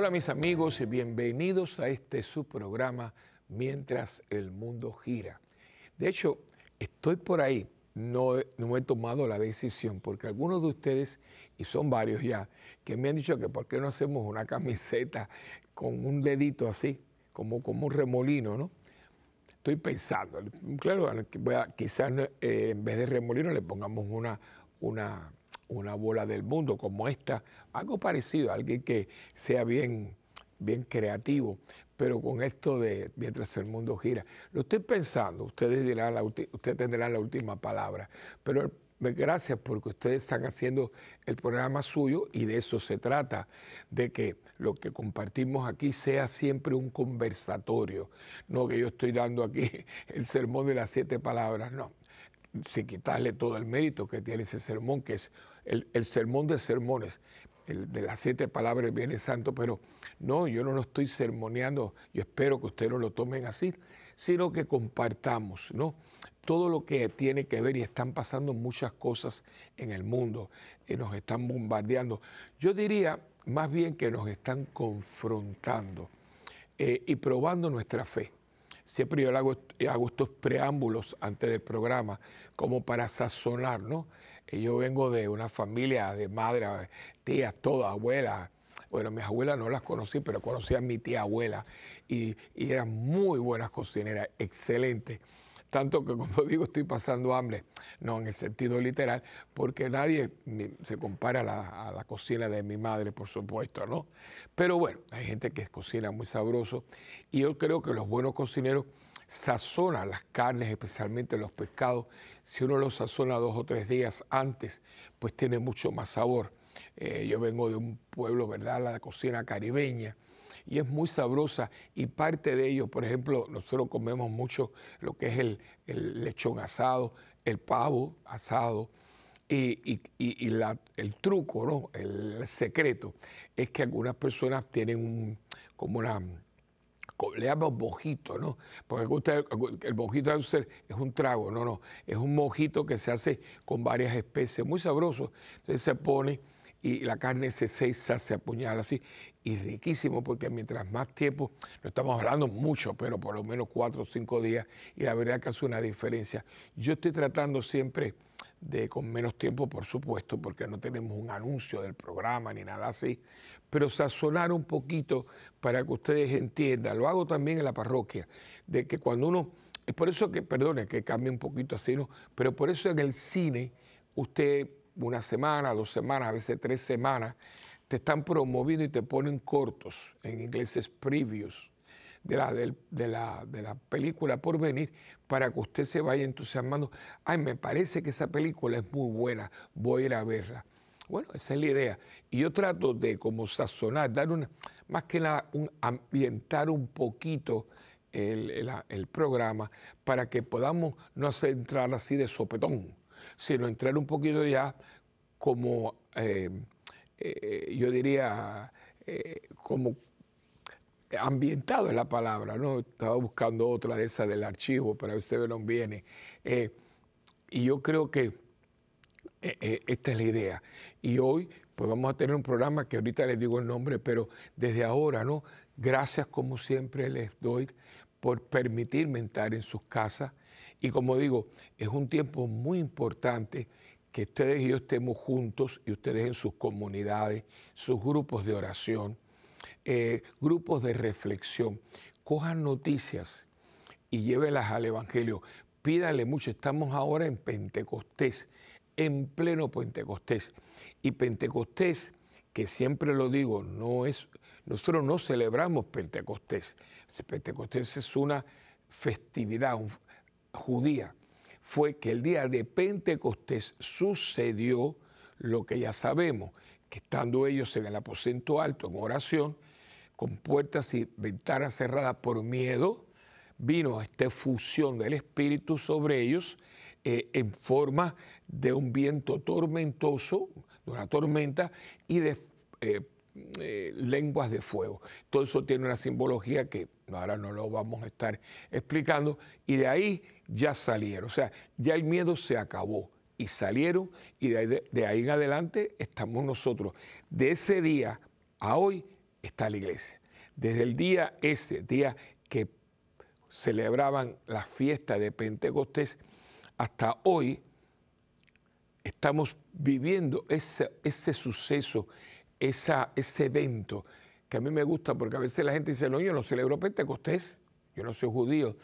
Hola mis amigos y bienvenidos a este su programa Mientras el mundo gira. De hecho, estoy por ahí, no, no, he tomado la decisión porque algunos de ustedes, y son varios ya, que me han dicho que por qué no hacemos una camiseta con un dedito así, como, como un remolino, ¿no? Estoy pensando, claro, quizás eh, en vez de remolino le pongamos una, una una bola del mundo como esta, algo parecido, alguien que sea bien, bien creativo, pero con esto de mientras el mundo gira. Lo estoy pensando, ustedes dirán la, tendrán la última palabra, pero gracias porque ustedes están haciendo el programa suyo y de eso se trata, de que lo que compartimos aquí sea siempre un conversatorio, no que yo estoy dando aquí el sermón de las siete palabras, no, sin quitarle todo el mérito que tiene ese sermón, que es el, sermón de sermones, el de las siete palabras viene santo, pero no, yo no lo estoy sermoneando, yo espero que ustedes no lo tomen así, sino que compartamos, ¿no? Todo lo que tiene que ver y están pasando muchas cosas en el mundo, y nos están bombardeando. Yo diría más bien que nos están confrontando eh, y probando nuestra fe. Siempre yo hago, hago estos preámbulos antes del programa como para sazonar, ¿no? Yo vengo de una familia de madre, tías, todas, abuelas. Bueno, mis abuelas no las conocí, pero conocí a mi tía abuela y, eran muy buenas cocineras, excelentes. Tanto que, como digo, estoy pasando hambre, no en el sentido literal, porque nadie se compara a la, cocina de mi madre, por supuesto, ¿no? Pero bueno, hay gente que cocina muy sabroso y yo creo que los buenos cocineros sazona las carnes, especialmente los pescados. Si uno los sazona dos o tres días antes, pues tiene mucho más sabor. Eh, yo vengo de un pueblo, ¿verdad? La cocina caribeña y es muy sabrosa y parte de ello, por ejemplo, nosotros comemos mucho lo que es el, lechón asado, el pavo asado y, el truco, ¿no? el secreto es que algunas personas tienen un, como una le llaman mojito, ¿no? Porque el mojito es un trago, no, no, es un mojito que se hace con varias especies, muy sabroso. Entonces se pone y la carne se cesa, se apuñala así, y riquísimo porque mientras más tiempo, no estamos hablando mucho, pero por lo menos cuatro o cinco días, y la verdad que hace una diferencia. Yo estoy tratando siempre de con menos tiempo, por supuesto, porque no tenemos un anuncio del programa ni nada así, pero sazonar un poquito para que ustedes entiendan. Lo hago también en la parroquia, de que cuando uno, es por eso que, perdone, que cambie un poquito así, ¿no? pero por eso en el cine, usted una semana, dos semanas, a veces tres semanas, te están promoviendo y te ponen cortos, en inglés es previews, de la, de, la, de la película por venir para que usted se vaya entusiasmando. Ay, me parece que esa película es muy buena, voy a ir a verla. Bueno, esa es la idea. Y yo trato de como sazonar, dar una, más que nada, ambientar un poquito el, el, programa para que podamos no hacer entrar así de sopetón, sino entrar un poquito ya como, eh, eh, yo diría, eh, como ambientado es la palabra, ¿no? Estaba buscando otra de esas del archivo, pero a veces viene. Eh, y yo creo que eh, eh, esta es la idea. Y hoy, pues vamos a tener un programa que ahorita les digo el nombre, pero desde ahora, ¿no? Gracias como siempre les doy por permitirme entrar en sus casas. Y como digo, es un tiempo muy importante que ustedes y yo estemos juntos y ustedes en sus comunidades, sus grupos de oración eh, grupos de reflexión, cojan noticias y llévelas al Evangelio. Pídale mucho, estamos ahora en Pentecostés, en pleno Pentecostés. Y Pentecostés, que siempre lo digo, no es, nosotros no celebramos Pentecostés. Pentecostés es una festividad judía. Fue que el día de Pentecostés sucedió lo que ya sabemos, que estando ellos en el aposento alto en oración, con puertas y ventanas cerradas por miedo, vino esta fusión del Espíritu sobre ellos eh, en forma de un viento tormentoso, de una tormenta y de eh, eh, lenguas de fuego. Todo eso tiene una simbología que ahora no lo vamos a estar explicando y de ahí ya salieron. O sea, ya el miedo se acabó y salieron y de ahí en adelante estamos nosotros. De ese día a hoy está la iglesia. Desde el día ese, día que celebraban la fiesta de Pentecostés, hasta hoy estamos viviendo ese, ese suceso, esa, ese evento que a mí me gusta porque a veces la gente dice, no, yo no celebro Pentecostés, yo no soy judío.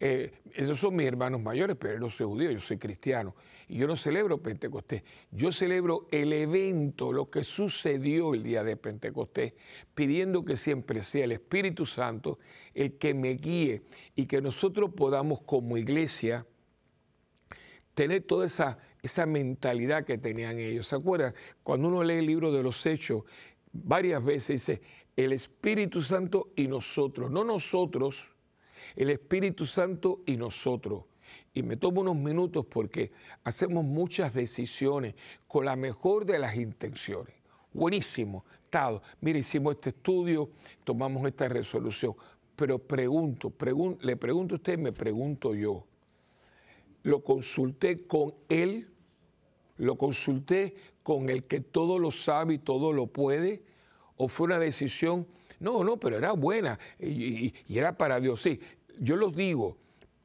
Eh, esos son mis hermanos mayores, pero yo no soy judío, yo soy cristiano. Y yo no celebro Pentecostés, yo celebro el evento, lo que sucedió el día de Pentecostés, pidiendo que siempre sea el Espíritu Santo el que me guíe y que nosotros podamos como iglesia tener toda esa, esa mentalidad que tenían ellos. ¿Se acuerdan? Cuando uno lee el libro de los Hechos, varias veces dice, el Espíritu Santo y nosotros, no nosotros, el Espíritu Santo y nosotros. Y me tomo unos minutos porque hacemos muchas decisiones con la mejor de las intenciones. Buenísimo, Tado. Mire, hicimos este estudio, tomamos esta resolución. Pero pregunto, le pregunto a usted, me pregunto yo. Lo consulté con él, lo consulté con el que todo lo sabe y todo lo puede, o fue una decisión, no, no, pero era buena y, era para Dios. Sí, yo lo digo,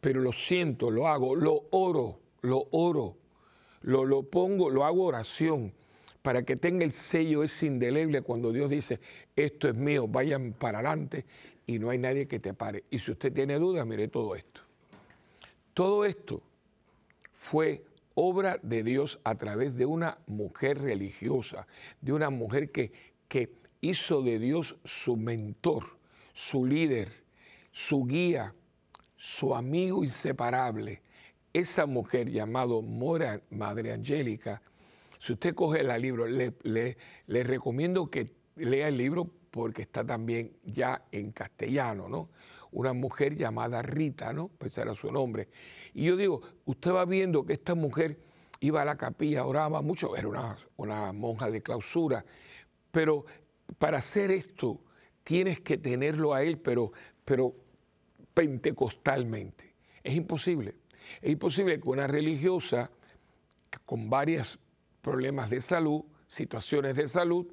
pero lo siento, lo hago, lo oro, lo oro, lo, lo pongo, lo hago oración para que tenga el sello ese indeleble cuando Dios dice, esto es mío, vayan para adelante y no hay nadie que te pare. Y si usted tiene dudas, mire todo esto. Todo esto fue obra de Dios a través de una mujer religiosa, de una mujer que, que hizo de Dios su mentor, su líder, su guía, su amigo inseparable. Esa mujer llamada Mora Madre Angélica, si usted coge el libro, le, le, recomiendo que lea el libro porque está también ya en castellano, ¿no? una mujer llamada Rita, ¿no? Pues era su nombre. Y yo digo, usted va viendo que esta mujer iba a la capilla, oraba mucho, era una, una monja de clausura, pero para hacer esto tienes que tenerlo a él, pero, pero pentecostalmente. Es imposible. Es imposible que una religiosa con varios problemas de salud, situaciones de salud,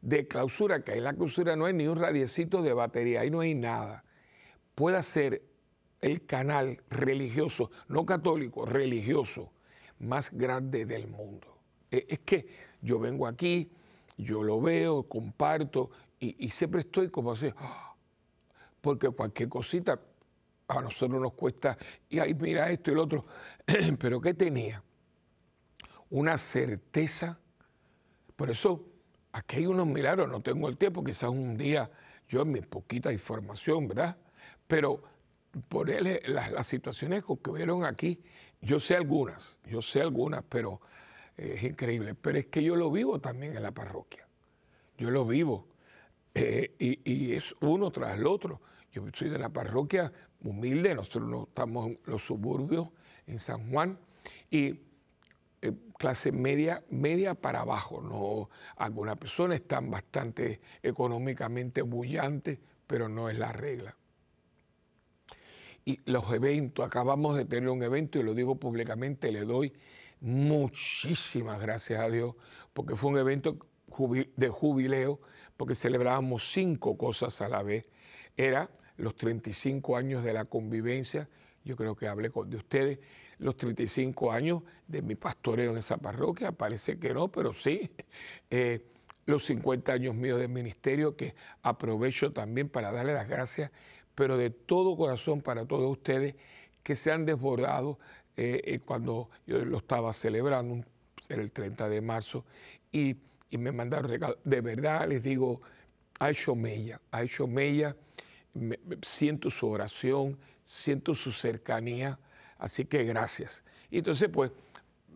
de clausura, que en la clausura no hay ni un radiecito de batería, ahí no hay nada pueda ser el canal religioso, no católico, religioso, más grande del mundo. E, es que yo vengo aquí, yo lo veo, comparto y, siempre estoy como así, porque cualquier cosita a nosotros nos cuesta, y ahí mira esto y el otro, pero ¿qué tenía? Una certeza. Por eso aquí hay unos milagros, no tengo el tiempo, quizás un día yo mi poquita información, ¿verdad? Pero por él, las, situaciones que hubieron aquí, yo sé algunas, yo sé algunas, pero eh, es increíble. Pero es que yo lo vivo también en la parroquia. Yo lo vivo. Eh, y, es uno tras el otro. Yo soy de la parroquia humilde, nosotros no estamos en los suburbios, en San Juan, y eh, clase media, media para abajo. No, algunas personas están bastante económicamente bullantes, pero no es la regla y los eventos, acabamos de tener un evento y lo digo públicamente, le doy muchísimas gracias a Dios, porque fue un evento de jubileo, porque celebrábamos cinco cosas a la vez. Era los 35 años de la convivencia, yo creo que hablé con de ustedes, los 35 años de mi pastoreo en esa parroquia, parece que no, pero sí. Eh, los 50 años míos de ministerio, que aprovecho también para darle las gracias pero de todo corazón para todos ustedes que se han desbordado eh, eh, cuando yo lo estaba celebrando, el 30 de marzo, y, me mandaron regalos. De verdad les digo, ha hecho mella, ha hecho mella, siento su oración, siento su cercanía, así que gracias. Y entonces, pues,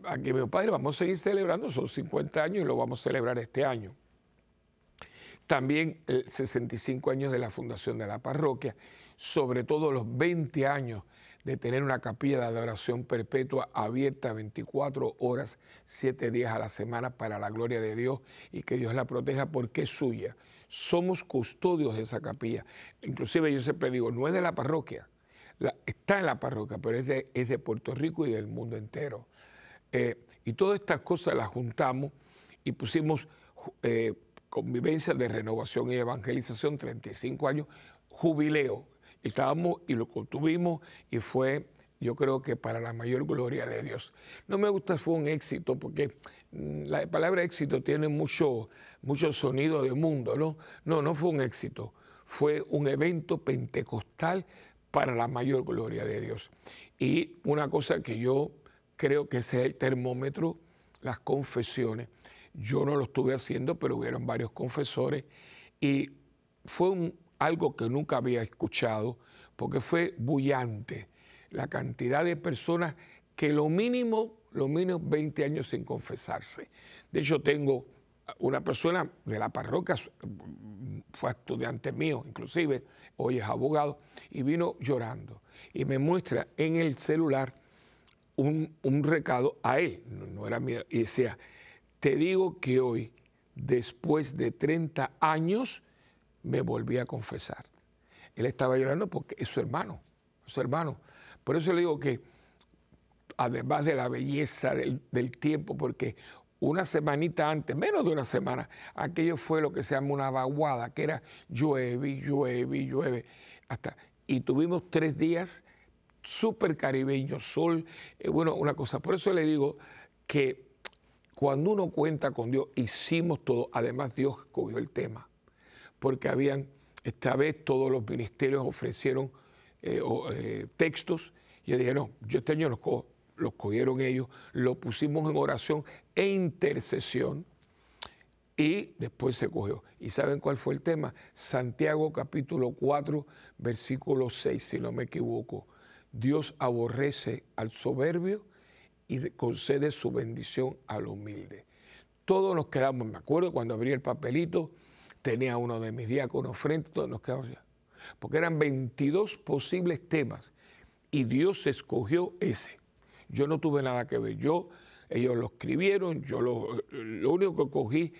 aquí mi padre, vamos a seguir celebrando, son 50 años y lo vamos a celebrar este año. También 65 años de la fundación de la parroquia, sobre todo los 20 años de tener una capilla de adoración perpetua abierta 24 horas, 7 días a la semana para la gloria de Dios y que Dios la proteja porque es suya. Somos custodios de esa capilla. Inclusive yo siempre digo, no es de la parroquia, está en la parroquia, pero es de, es de Puerto Rico y del mundo entero. Eh, y todas estas cosas las juntamos y pusimos... Eh, convivencia de renovación y evangelización, 35 años, jubileo. Estábamos y lo tuvimos y fue, yo creo que para la mayor gloria de Dios. No me gusta, fue un éxito, porque mm, la palabra éxito tiene mucho, mucho sonido de mundo, ¿no? No, no fue un éxito, fue un evento pentecostal para la mayor gloria de Dios. Y una cosa que yo creo que es el termómetro, las confesiones. Yo no lo estuve haciendo, pero hubieron varios confesores y fue algo que nunca había escuchado porque fue bullante la cantidad de personas que lo mínimo, lo mínimo 20 años sin confesarse. De hecho, tengo una persona de la parroquia, fue estudiante mío, inclusive, hoy es abogado, y vino llorando. Y me muestra en el celular un, recado a él, no, era mío, y decía, te digo que hoy, después de 30 años, me volví a confesar. Él estaba llorando porque es su hermano, su hermano. Por eso le digo que, además de la belleza del, del tiempo, porque una semanita antes, menos de una semana, aquello fue lo que se llama una vaguada, que era llueve, llueve, llueve, hasta, y tuvimos tres días súper caribeños, sol, eh, bueno, una cosa, por eso le digo que cuando uno cuenta con Dios, hicimos todo, además Dios cogió el tema, porque habían, esta vez todos los ministerios ofrecieron eh, eh, textos, y yo dije, no, yo este año los cojo lo cogieron ellos, lo pusimos en oración e intercesión y después se cogió. ¿Y saben cuál fue el tema? Santiago capítulo 4, versículo 6, si no me equivoco. Dios aborrece al soberbio y concede su bendición al humilde. Todos nos quedamos, me acuerdo cuando abrí el papelito, tenía uno de mis diáconos frente, todos nos quedamos ya. Porque eran 22 posibles temas y Dios escogió ese. Yo no tuve nada que ver. Yo, ellos lo escribieron, yo lo, lo único que cogí,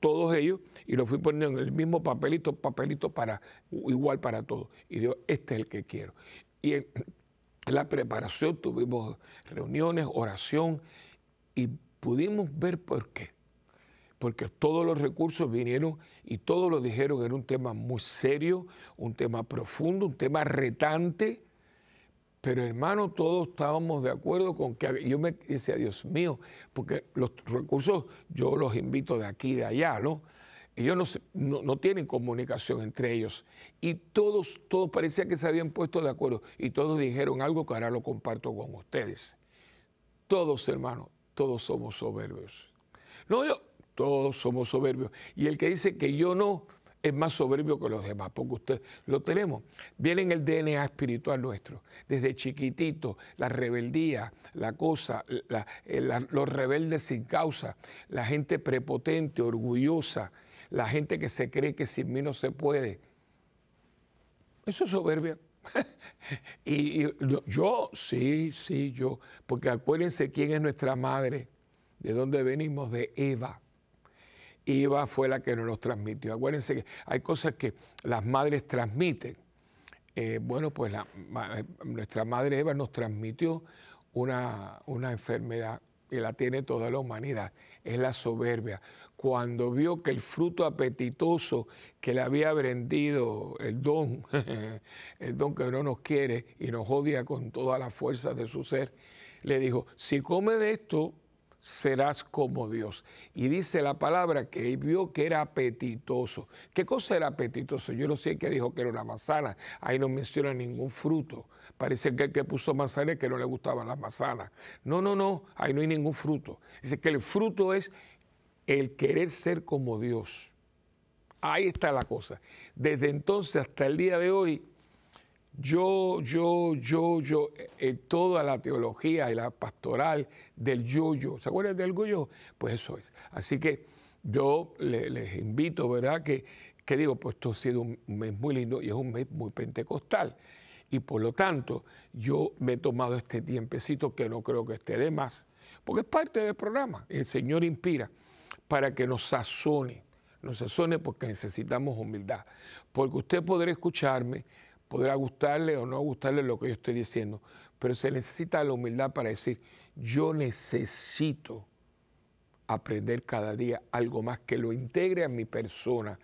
todos ellos, y lo fui poniendo en el mismo papelito, papelito para, igual para todos. Y digo, este es el que quiero. Y en la preparación tuvimos reuniones, oración, y pudimos ver por qué. Porque todos los recursos vinieron y todos lo dijeron, era un tema muy serio, un tema profundo, un tema retante pero hermano, todos estábamos de acuerdo con que yo me decía, Dios mío, porque los recursos yo los invito de aquí y de allá, ¿no? Ellos no, no, tienen comunicación entre ellos. Y todos, todos parecía que se habían puesto de acuerdo. Y todos dijeron algo que ahora lo comparto con ustedes. Todos, hermanos, todos somos soberbios. No yo, todos somos soberbios. Y el que dice que yo no, es más soberbio que los demás, porque usted lo tenemos. Viene en el DNA espiritual nuestro, desde chiquitito, la rebeldía, la cosa, eh, los rebeldes sin causa, la gente prepotente, orgullosa, la gente que se cree que sin mí no se puede. Eso es soberbia. y, y yo, sí, sí, yo, porque acuérdense quién es nuestra madre, de dónde venimos, de Eva. Eva fue la que nos los transmitió. Acuérdense que hay cosas que las madres transmiten. Eh, bueno, pues eh, nuestra madre Eva nos transmitió una, una enfermedad y la tiene toda la humanidad, es la soberbia. Cuando vio que el fruto apetitoso que le había vendido el don, el don que no nos quiere y nos odia con todas las fuerzas de su ser, le dijo, si come de esto, serás como Dios. Y dice la palabra que vio que era apetitoso. ¿Qué cosa era apetitoso? Yo no sé qué dijo que era una manzana. Ahí no menciona ningún fruto. Parece que el que puso manzana es que no le gustaban las manzanas. No, no, no, ahí no hay ningún fruto. Dice que el fruto es el querer ser como Dios. Ahí está la cosa. Desde entonces hasta el día de hoy, yo, yo, yo, yo, eh, toda la teología y la pastoral del yo-yo. ¿Se acuerdan del yo? Pues eso es. Así que yo les invito, ¿verdad? Que, que digo, pues esto ha sido un mes muy lindo y es un mes muy pentecostal. Y por lo tanto, yo me he tomado este tiempecito que no creo que esté de más, porque es parte del programa. El Señor inspira para que nos sazone, nos sazone porque necesitamos humildad. Porque usted podrá escucharme, podrá gustarle o no gustarle lo que yo estoy diciendo, pero se necesita la humildad para decir, yo necesito aprender cada día algo más que lo integre a mi persona,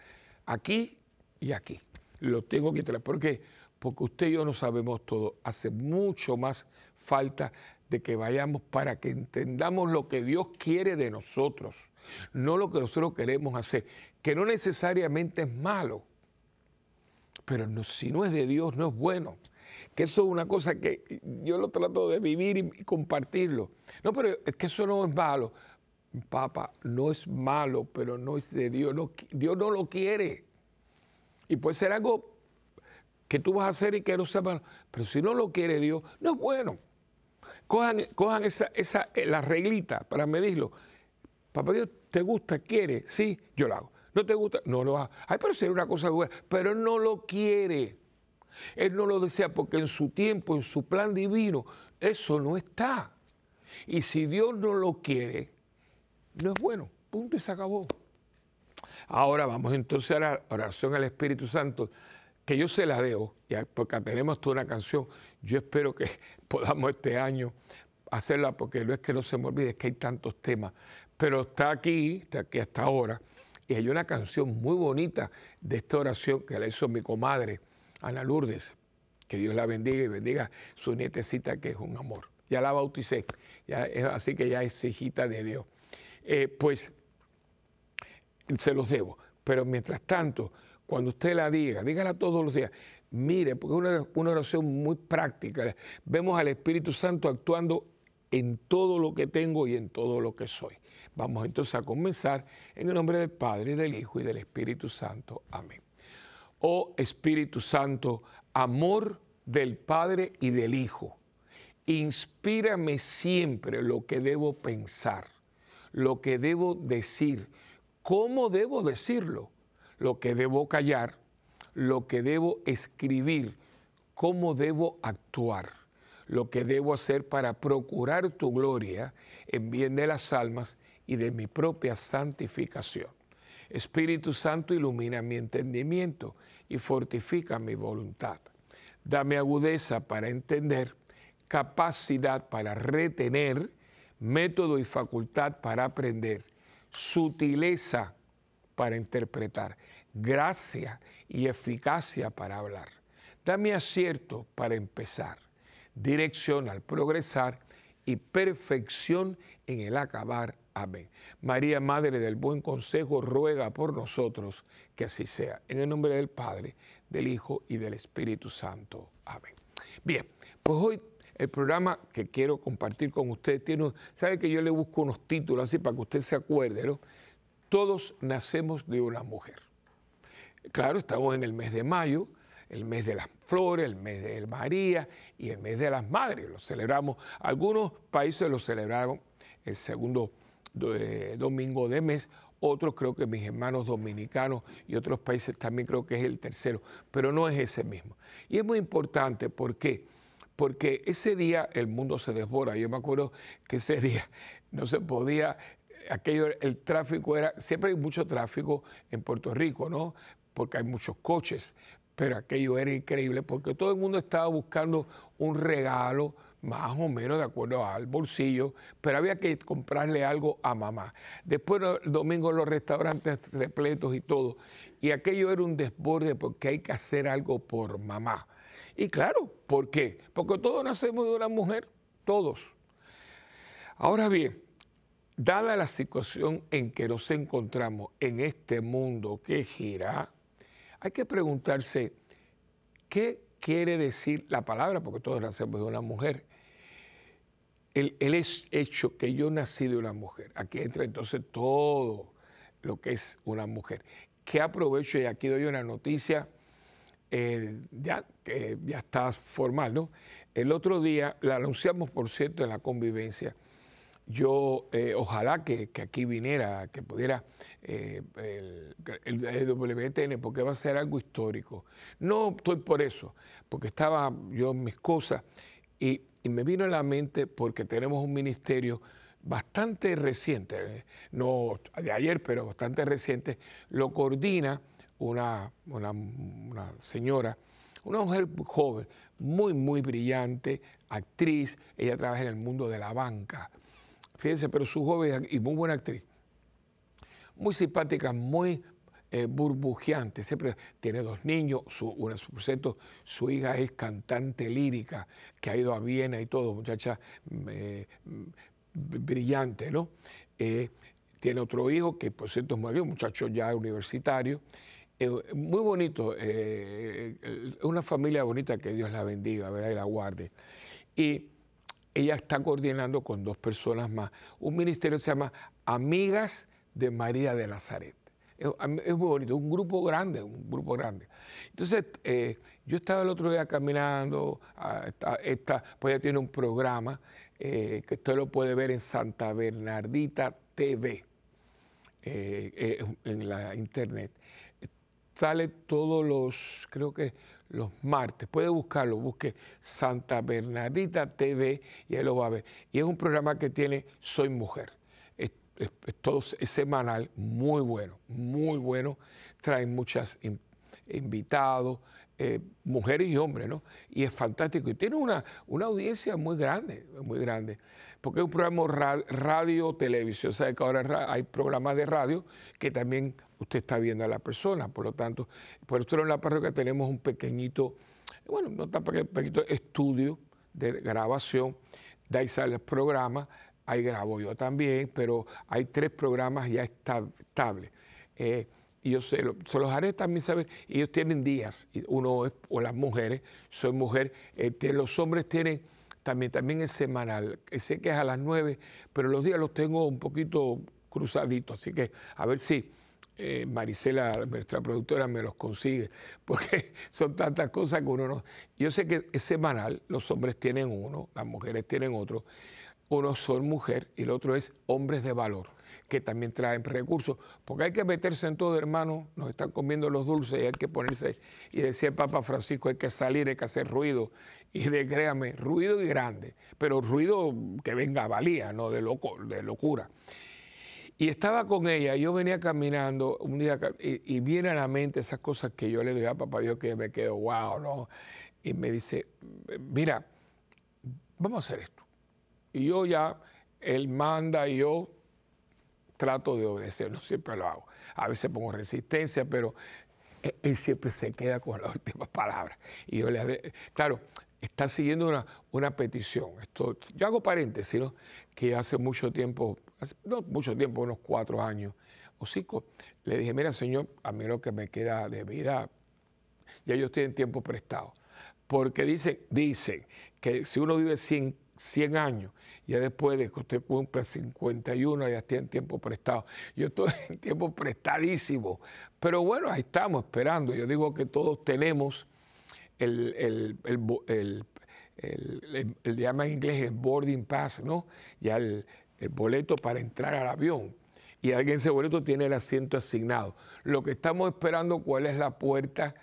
aquí y aquí. Lo tengo que traer. ¿Por qué? Porque usted y yo no sabemos todo. Hace mucho más falta de que vayamos para que entendamos lo que Dios quiere de nosotros, no lo que nosotros queremos hacer, que no necesariamente es malo, pero si no es de Dios, no es bueno. Que eso es una cosa que yo lo trato de vivir y compartirlo. No, pero es que eso no es malo. Papá, no es malo, pero no es de Dios. Dios no lo quiere. Y puede ser algo que tú vas a hacer y que no sea malo. Pero si no lo quiere Dios, no es bueno. Cojan, cojan esa, esa, eh, la reglita para medirlo. Papá Dios, ¿te gusta? ¿Quiere? Sí, yo lo hago. ¿No te gusta? No lo hago. Ay, pero sería una cosa buena. Pero no lo quiere. Él no lo desea porque en su tiempo, en su plan divino, eso no está. Y si Dios no lo quiere, no es bueno. Punto y se acabó. Ahora vamos entonces a la oración al Espíritu Santo, que yo se la debo, porque tenemos toda una canción. Yo espero que podamos este año hacerla, porque no es que no se me olvide, es que hay tantos temas. Pero está aquí, está aquí hasta ahora, y hay una canción muy bonita de esta oración que la hizo mi comadre, Ana Lourdes. Que Dios la bendiga y bendiga su nietecita, que es un amor. Ya la bauticé, así que ya es hijita de Dios. Eh, pues se los debo. Pero mientras tanto, cuando usted la diga, dígala todos los días. Mire, porque es una, oración muy práctica. Vemos al Espíritu Santo actuando en todo lo que tengo y en todo lo que soy. Vamos entonces a comenzar en el nombre del Padre, del Hijo y del Espíritu Santo. Amén. Oh Espíritu Santo, amor del Padre y del Hijo, inspírame siempre lo que debo pensar, lo que debo decir, cómo debo decirlo, lo que debo callar, lo que debo escribir, cómo debo actuar, lo que debo hacer para procurar tu gloria en bien de las almas y de mi propia santificación. Espíritu Santo, ilumina mi entendimiento y fortifica mi voluntad. Dame agudeza para entender, capacidad para retener, método y facultad para aprender sutileza para interpretar, gracia y eficacia para hablar. Dame acierto para empezar, dirección al progresar y perfección en el acabar. Amén. María, Madre del Buen Consejo, ruega por nosotros que así sea. En el nombre del Padre, del Hijo y del Espíritu Santo. Amén. Bien, pues hoy el programa que quiero compartir con ustedes tiene, sabe que yo le busco unos títulos así para que usted se acuerde, ¿no? Todos nacemos de una mujer. Claro, estamos en el mes de mayo, el mes de las flores, el mes de María y el mes de las madres. Lo celebramos, algunos países lo celebraron el segundo eh, domingo de mes, otros creo que mis hermanos dominicanos y otros países también creo que es el tercero, pero no es ese mismo. Y es muy importante, ¿por qué? porque ese día el mundo se desbora. Yo me acuerdo que ese día no se podía, aquello, el tráfico era, siempre hay mucho tráfico en Puerto Rico, ¿no? Porque hay muchos coches, pero aquello era increíble porque todo el mundo estaba buscando un regalo más o menos de acuerdo al bolsillo, pero había que comprarle algo a mamá. Después el domingo los restaurantes repletos y todo, y aquello era un desborde porque hay que hacer algo por mamá. Y claro, ¿por qué? Porque todos nacemos de una mujer, todos. Ahora bien, dada la situación en que nos encontramos en este mundo que gira, hay que preguntarse qué quiere decir la palabra, porque todos nacemos de una mujer. El, el hecho que yo nací de una mujer. Aquí entra entonces todo lo que es una mujer. Que aprovecho y aquí doy una noticia eh, ya, ya está formal, ¿no? El otro día, la anunciamos, por cierto, en la convivencia, yo eh, ojalá que, aquí viniera, que pudiera eh, el, WTN, porque va a ser algo histórico. No estoy por eso, porque estaba yo en mis cosas y, y me vino a la mente porque tenemos un ministerio bastante reciente, no de ayer, pero bastante reciente, lo coordina una, una, señora, una mujer joven, muy, muy brillante, actriz, ella trabaja en el mundo de la banca. Fíjense, pero su joven y muy buena actriz, muy simpática, muy eh, burbujeante. Siempre tiene dos niños, su, una, su, hija es cantante lírica, que ha ido a Viena y todo, muchacha mm, eh, mm, brillante, ¿no? Eh, tiene otro hijo que, por cierto, es muy bien, un muchacho ya universitario. muy bonito, es una familia bonita que Dios la bendiga, ¿verdad? Y la guarde. Y ella está coordinando con dos personas más un ministerio se llama Amigas de María de Nazaret. Es, muy bonito, un grupo grande, un grupo grande. Entonces, eh, yo estaba el otro día caminando, esta, pues ella tiene un programa eh, que usted lo puede ver en Santa Bernardita TV, eh, en la internet. Sale todos los, creo que los martes. Puede buscarlo, busque Santa Bernardita TV y ahí lo va a ver. Y es un programa que tiene Soy Mujer. Es, todo es semanal, muy bueno, muy bueno. Traen muchas invitados, eh, mujeres y hombres, ¿no? Y es fantástico. Y tiene una, una audiencia muy grande, muy grande porque es un programa radio, televisión. Sabe que ahora hay programas de radio que también usted está viendo a la persona. Por lo tanto, por eso en la parroquia tenemos un pequeñito, bueno, no tan pequeñito estudio de grabación. De ahí sale el programa. Ahí grabo yo también, pero hay tres programas ya estables. Eh, y yo se, los haré también saber. Ellos tienen días, uno es, o las mujeres, soy mujer, eh, los hombres tienen también, también es semanal. Sé que es a las 9, pero los días los tengo un poquito cruzaditos, así que a ver si eh, Marisela, nuestra productora, me los consigue, porque son tantas cosas que uno no... Yo sé que es semanal, los hombres tienen uno, las mujeres tienen otro, uno son mujer y el otro es hombres de valor que también traen recursos, porque hay que meterse en todo, hermano, nos están comiendo los dulces y hay que ponerse, y decía el Papa Francisco, hay que salir, hay que hacer ruido, y de, créame, ruido y grande, pero ruido que venga a valía, no de, loco, de locura. Y estaba con ella, yo venía caminando un día y, viene a la mente esas cosas que yo le doy a papá Dios que me quedo, wow, ¿no? Y me dice, mira, vamos a hacer esto. Y yo ya, él manda y yo trato de obedecer, no siempre lo hago. A veces pongo resistencia, pero él siempre se queda con la última palabra. Y yo le claro, está siguiendo una, una petición. Esto, yo hago paréntesis, ¿no? que hace mucho tiempo, no mucho tiempo, unos cuatro años o cinco, le dije, mira Señor, a mí lo que me queda de vida, ya ellos tienen tiempo prestado. Porque dicen, dicen que si uno vive sin 100 años, ya después de que usted cumpla 51, ya está en tiempo prestado. Yo estoy en tiempo prestadísimo, pero bueno, ahí estamos esperando. Yo digo que todos tenemos el, el, el, el, el llama en inglés el boarding pass, ¿no? Ya el, boleto para entrar al avión. Y alguien ese boleto tiene el asiento asignado. Lo que estamos esperando, ¿cuál es la puerta?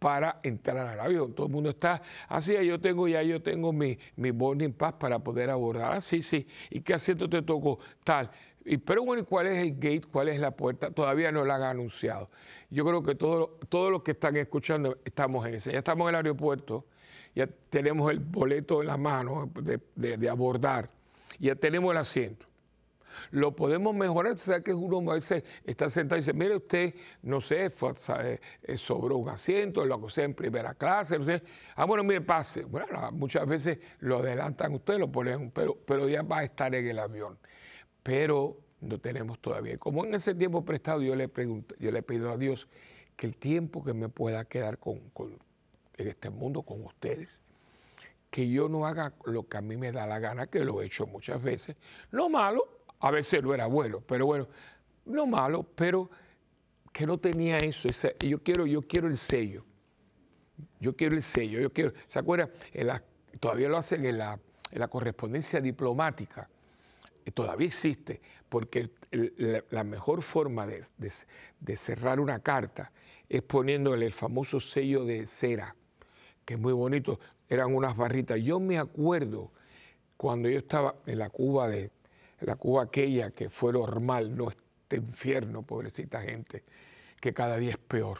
Para entrar al avión. Todo el mundo está, así ah, yo tengo ya, yo tengo mi, mi boarding pass para poder abordar. Ah, sí. ¿Y qué asiento te tocó? Tal. Y, pero bueno, ¿cuál es el gate? ¿Cuál es la puerta? Todavía no la han anunciado. Yo creo que todos todo los que están escuchando estamos en ese. Ya estamos en el aeropuerto, ya tenemos el boleto en la mano de, de abordar, ya tenemos el asiento lo podemos mejorar. ¿Sabe que uno a veces está sentado y dice, mire usted, no sé, fue, eh, sobró un asiento, lo sea en primera clase, no. Ah, bueno, mire, pase. Bueno, muchas veces lo adelantan usted, lo ponen, pero, pero ya va a estar en el avión. Pero no tenemos todavía. Como en ese tiempo prestado, yo le, pregunto, yo le pido a Dios que el tiempo que me pueda quedar con, en este mundo con ustedes, que yo no haga lo que a mí me da la gana, que lo he hecho muchas veces. No malo, a veces lo era bueno, pero bueno, no malo, pero que no tenía eso. yo, quiero, yo quiero el sello. Yo quiero el sello. Yo quiero. ¿Se acuerdan? todavía lo hacen en la, correspondencia diplomática. todavía existe, porque la, mejor forma de, de, cerrar una carta es poniéndole el famoso sello de cera, que es muy bonito. Eran unas barritas. Yo me acuerdo cuando yo estaba en la Cuba de, la Cuba aquella que fue normal, no este infierno, pobrecita gente, que cada día es peor.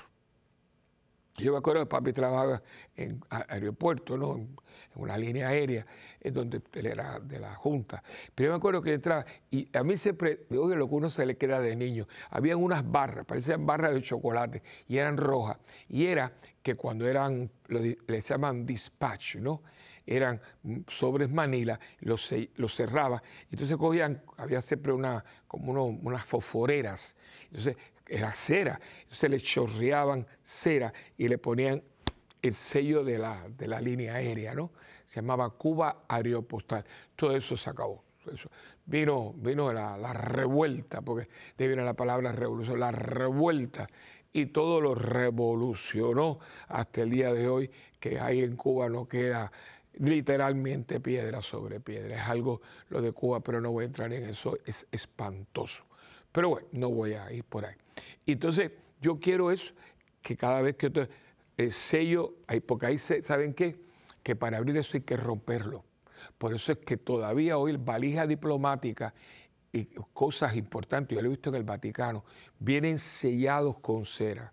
Yo me acuerdo que papi trabajaba en aeropuerto, ¿no? En, una línea aérea, en donde él era de la Junta. Pero yo me acuerdo que entraba, y a mí siempre, oye, lo que uno se le queda de niño, habían unas barras, parecían barras de chocolate, y eran rojas. Y era que cuando eran, lo, les llaman dispatch, ¿no? Eran sobres Manila, los, los cerraba, entonces cogían, había siempre una, como unas fosforeras, entonces era cera. Entonces le chorreaban cera y le ponían el sello de la, de la línea aérea, ¿no? Se llamaba Cuba Aeropostal. Todo eso se acabó. Vino, vino la, la, revuelta, porque de viene la palabra revolución, la revuelta, y todo lo revolucionó hasta el día de hoy, que ahí en Cuba no queda literalmente piedra sobre piedra. Es algo lo de Cuba, pero no voy a entrar en eso, es espantoso. Pero bueno, no voy a ir por ahí. Entonces, yo quiero eso, que cada vez que el sello, porque ahí ¿saben qué? Que para abrir eso hay que romperlo. Por eso es que todavía hoy valija diplomática y cosas importantes, yo lo he visto en el Vaticano, vienen sellados con cera.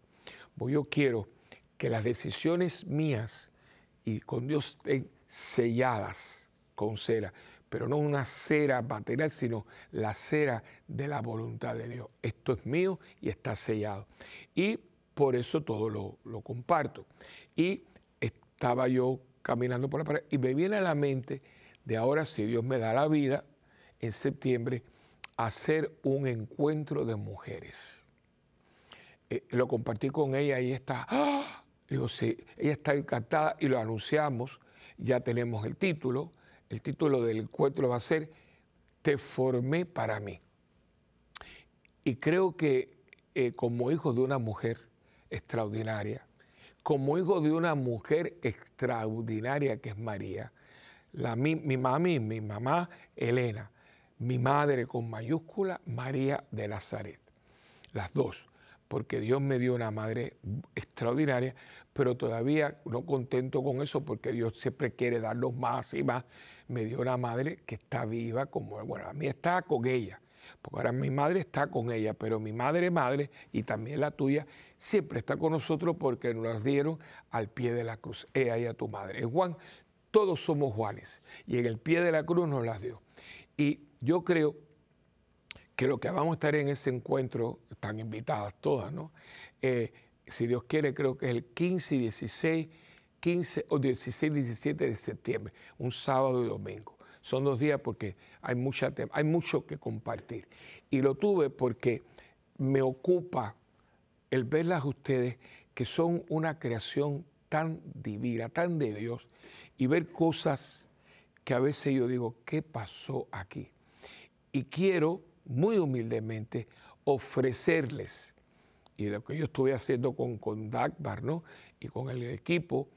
Pues yo quiero que las decisiones mías y con Dios estén selladas con cera pero no una cera material, sino la cera de la voluntad de Dios. Esto es mío y está sellado. Y por eso todo lo, comparto. Y estaba yo caminando por la pared y me viene a la mente de ahora, si Dios me da la vida, en septiembre, hacer un encuentro de mujeres. Eh, lo compartí con ella y está, ¡ah! Digo, sí, ella está encantada y lo anunciamos, ya tenemos el título, el título del encuentro va a ser Te formé para mí. Y creo que eh, como hijo de una mujer extraordinaria, como hijo de una mujer extraordinaria que es María, la, mi, mi mami, mi mamá Elena, mi madre con mayúscula María de Nazaret, las dos porque Dios me dio una madre extraordinaria, pero todavía no contento con eso, porque Dios siempre quiere darnos más y más. Me dio una madre que está viva, como, bueno, a mí está con ella, porque ahora mi madre está con ella, pero mi madre, madre, y también la tuya, siempre está con nosotros porque nos las dieron al pie de la cruz. Ella y a tu madre. En Juan, todos somos Juanes, y en el pie de la cruz nos las dio. Y yo creo que lo que vamos a estar en ese encuentro, están invitadas todas, ¿no? Eh, si Dios quiere, creo que es el 15 y 16, 15 o 16 y 17 de septiembre, un sábado y domingo. Son dos días porque hay, mucha, hay mucho que compartir. Y lo tuve porque me ocupa el verlas ustedes que son una creación tan divina, tan de Dios, y ver cosas que a veces yo digo, ¿qué pasó aquí? Y quiero muy humildemente ofrecerles, y lo que yo estuve haciendo con, con Dagmar ¿no? y con el equipo,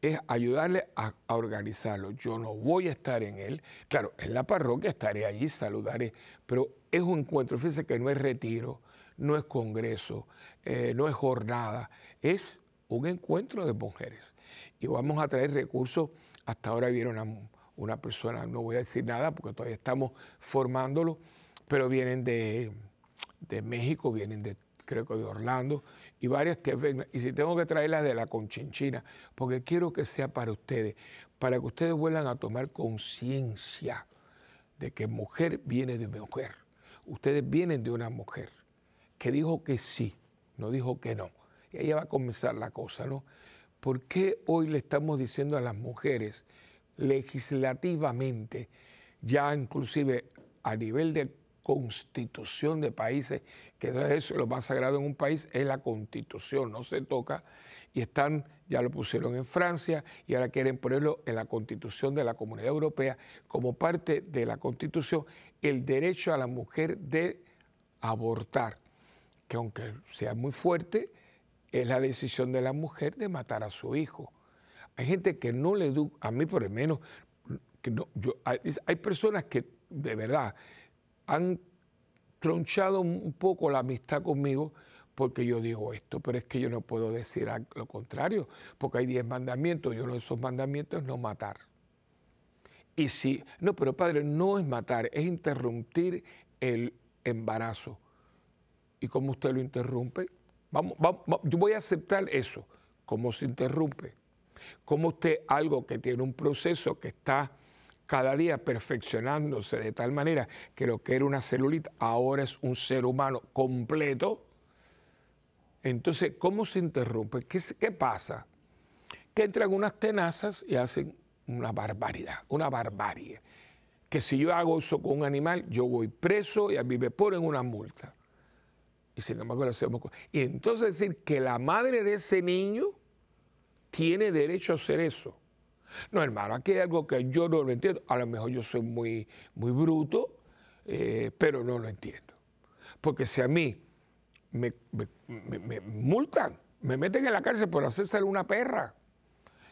es ayudarle a, organizarlo. Yo no voy a estar en él, claro, en la parroquia estaré allí, saludaré, pero es un encuentro, fíjense que no es retiro, no es congreso, eh, no es jornada, es un encuentro de mujeres. Y vamos a traer recursos, hasta ahora vieron a una persona, no voy a decir nada porque todavía estamos formándolo, pero vienen de, México, vienen de, creo que de Orlando, y varias que vengan. Y si tengo que traerlas de la Conchinchina, porque quiero que sea para ustedes, para que ustedes vuelvan a tomar conciencia de que mujer viene de mujer. Ustedes vienen de una mujer que dijo que sí, no dijo que no. Y ahí va a comenzar la cosa, ¿no? ¿Por qué hoy le estamos diciendo a las mujeres legislativamente, ya inclusive a nivel de constitución de países, que eso es lo más sagrado en un país, es la constitución, no se toca, y están, ya lo pusieron en Francia, y ahora quieren ponerlo en la constitución de la Comunidad Europea como parte de la constitución, el derecho a la mujer de abortar, que aunque sea muy fuerte, es la decisión de la mujer de matar a su hijo. Hay gente que no le, a mí por lo menos, que no, yo, hay, hay personas que de verdad han tronchado un poco la amistad conmigo porque yo digo esto, pero es que yo no puedo decir lo contrario, porque hay diez mandamientos y uno de esos mandamientos es no matar. Y si, no, pero padre, no es matar, es interrumpir el embarazo. ¿Y cómo usted lo interrumpe? Vamos, yo voy a aceptar eso. cómo se interrumpe, cómo usted algo que tiene un proceso que está cada día perfeccionándose de tal manera que lo que era una celulita ahora es un ser humano completo. Entonces, ¿cómo se interrumpe? ¿Qué, pasa? Que entran unas tenazas y hacen una barbaridad, una barbarie. Que si yo hago eso con un animal, yo voy preso y a mí me ponen una multa. Y. Y entonces decir que la madre de ese niño tiene derecho a hacer eso. No, hermano, aquí hay algo que yo no lo entiendo. A lo mejor yo soy muy, muy bruto, eh, pero no lo entiendo. Porque si a mí me, multan, me meten en la cárcel por hacerse una perra,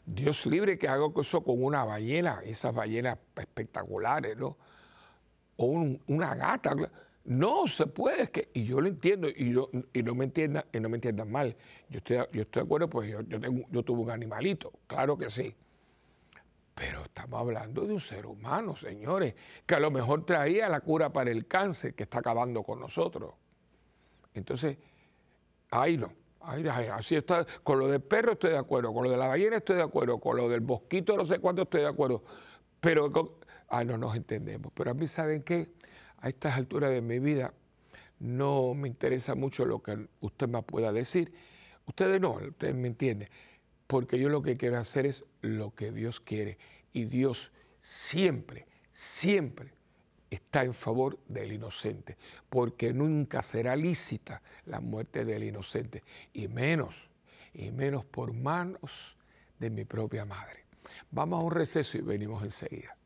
Dios libre que hago eso con una ballena, esas ballenas espectaculares, ¿no? O una gata. No se puede, que, y yo lo entiendo, y, y no me entiendan, no mal. Yo estoy, yo estoy de acuerdo, pues yo, yo, tengo, yo tuve un animalito, claro que sí. Pero estamos hablando de un ser humano, señores, que a lo mejor traía la cura para el cáncer que está acabando con nosotros. Entonces, ahí no. Ahí, así está. Con lo del perro estoy de acuerdo, con lo de la ballena estoy de acuerdo, con lo del bosquito no sé cuánto estoy de acuerdo. Pero, ah, no nos entendemos. Pero a mí, ¿saben qué? A estas alturas de mi vida no me interesa mucho lo que usted me pueda decir. Ustedes no, ustedes me entienden porque yo lo que quiero hacer es lo que Dios quiere. Y Dios siempre, siempre está en favor del inocente, porque nunca será lícita la muerte del inocente, y menos, y menos por manos de mi propia madre. Vamos a un receso y venimos enseguida.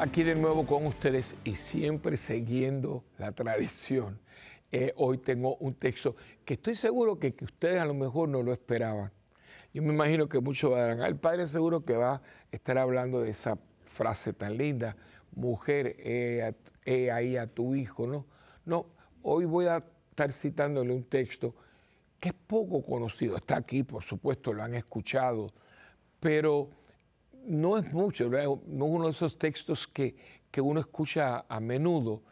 Aquí de nuevo con ustedes y siempre siguiendo la tradición. Eh, hoy tengo un texto que estoy seguro que, ustedes a lo mejor no lo esperaban. Yo me imagino que muchos a el padre seguro que va a estar hablando de esa frase tan linda, mujer, he, ahí a tu hijo, ¿no? No, hoy voy a estar citándole un texto que es poco conocido, está aquí, por supuesto, lo han escuchado, pero no es mucho, no es uno de esos textos que, uno escucha a menudo,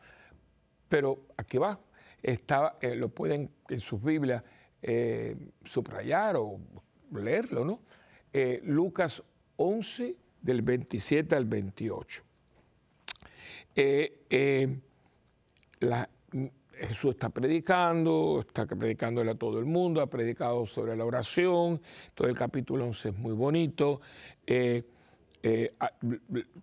pero aquí va, está, eh, lo pueden en sus Biblias eh, subrayar o leerlo, ¿no? Eh, Lucas 11, del 27 al 28. Jesús está predicando, está predicándole a todo el mundo, ha predicado sobre la oración, todo el capítulo 11 es muy bonito.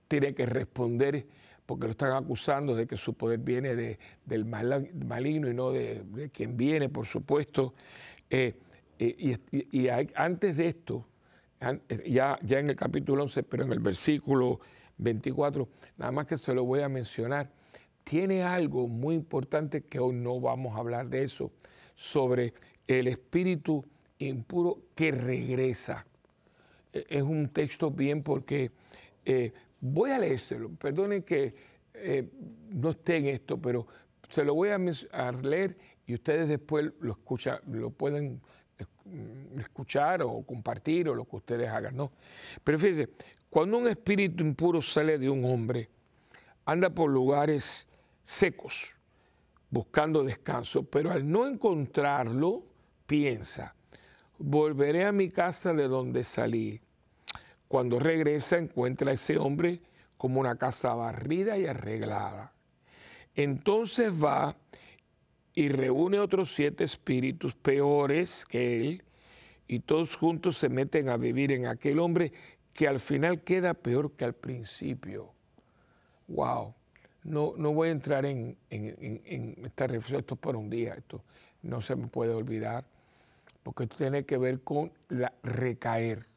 Tiene que responder porque lo están acusando de que su poder viene de, del maligno y no de, quien viene, por supuesto. Eh, eh, y, antes de esto, ya, ya en el capítulo 11, pero en el versículo 24, nada más que se lo voy a mencionar, tiene algo muy importante que hoy no vamos a hablar de eso, sobre el espíritu impuro que regresa es un texto bien porque eh, voy a leérselo. Perdonen que eh, no esté en esto, pero se lo voy a, leer y ustedes después lo escuchan, lo pueden mm, escuchar o compartir o lo que ustedes hagan, ¿no? Pero fíjense, cuando un espíritu impuro sale de un hombre, anda por lugares secos, buscando descanso, pero al no encontrarlo, piensa, volveré a mi casa de donde salí. Cuando regresa encuentra a ese hombre como una casa barrida y arreglada. Entonces va y reúne otros siete espíritus peores que él y todos juntos se meten a vivir en aquel hombre que al final queda peor que al principio. ¡Wow! No, no voy a entrar en, esta reflexión, esto es por un día, esto no se me puede olvidar, porque esto tiene que ver con la recaer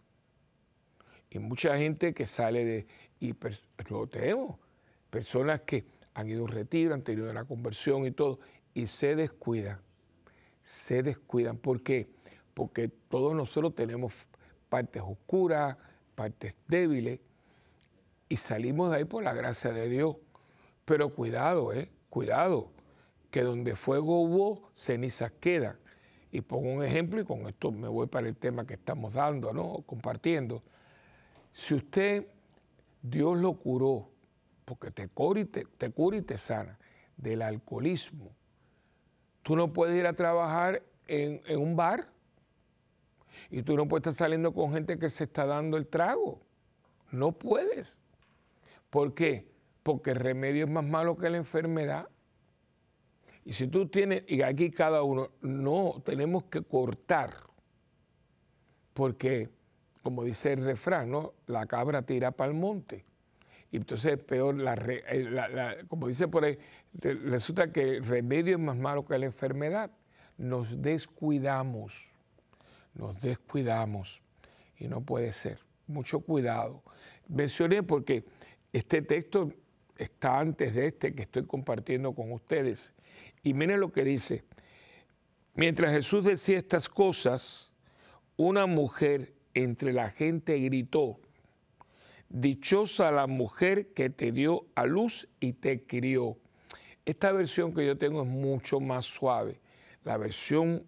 y mucha gente que sale de, y lo tenemos, personas que han ido a un retiro, han tenido una conversión y todo, y se descuidan, se descuidan. ¿Por qué? Porque todos nosotros tenemos partes oscuras, partes débiles, y salimos de ahí por la gracia de Dios. Pero cuidado, eh, cuidado, que donde fuego hubo, cenizas quedan. Y pongo un ejemplo y con esto me voy para el tema que estamos dando, ¿no? Compartiendo. Si usted, Dios lo curó, porque te cura y te, te, y te sana del alcoholismo, tú no puedes ir a trabajar en, en un bar y tú no puedes estar saliendo con gente que se está dando el trago. No puedes. ¿Por qué? Porque el remedio es más malo que la enfermedad. Y si tú tienes, y aquí cada uno, no, tenemos que cortar, porque, como dice el refrán, ¿no? la cabra tira para el monte. Y entonces es peor, eh, como dice por ahí, resulta que el remedio es más malo que la enfermedad. Nos descuidamos, nos descuidamos y no puede ser. Mucho cuidado. Mencioné porque este texto está antes de este que estoy compartiendo con ustedes. Y miren lo que dice. Mientras Jesús decía estas cosas, una mujer entre la gente gritó, Dichosa la mujer que te dio a luz y te crió. Esta versión que yo tengo es mucho más suave. La versión